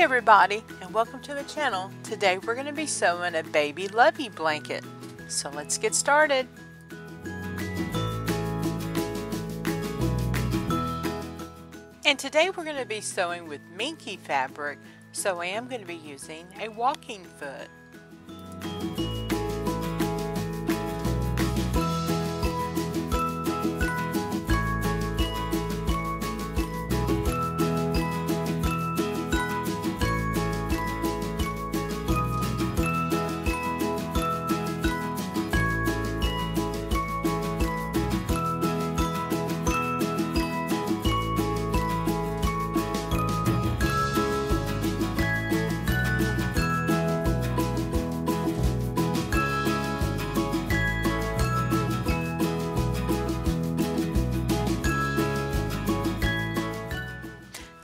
Hey everybody and welcome to the channel. Today we're going to be sewing a baby lovey blanket. So let's get started. And today we're going to be sewing with Minky fabric so I am going to be using a walking foot.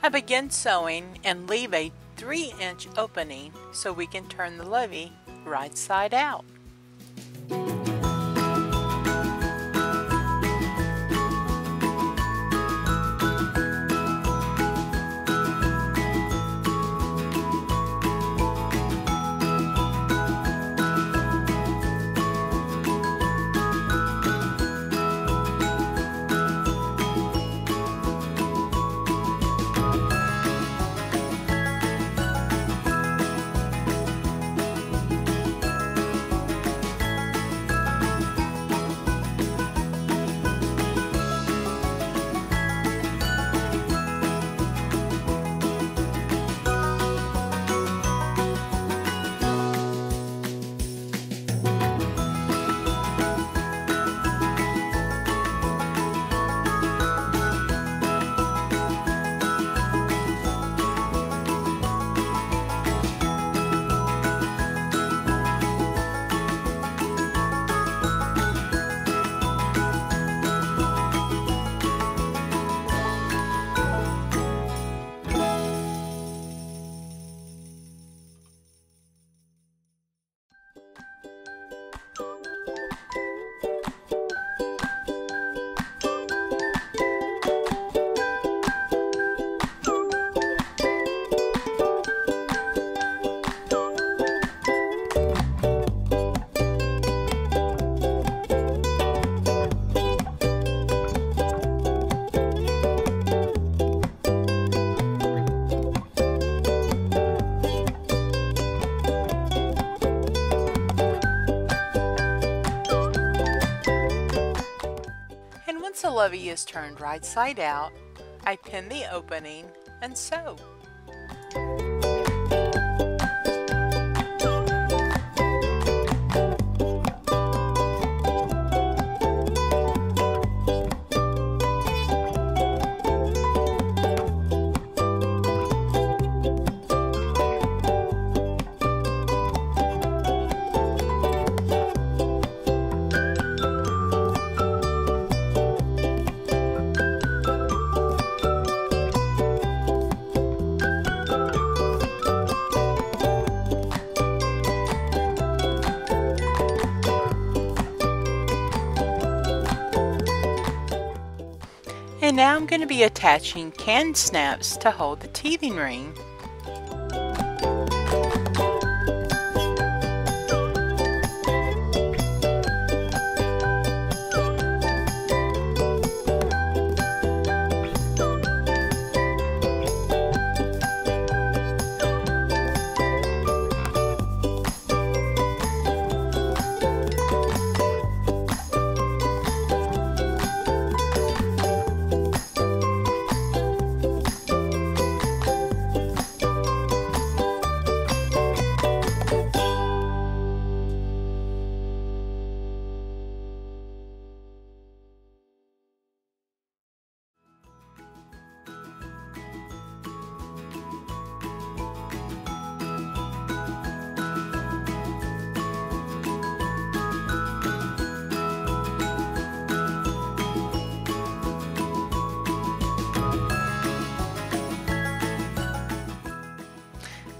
I begin sewing and leave a 3 inch opening so we can turn the lovey right side out. The lovey is turned right side out, I pin the opening and sew. Now I'm going to be attaching KAM snaps to hold the teething ring.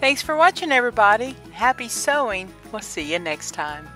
Thanks for watching everybody. Happy sewing. We'll see you next time.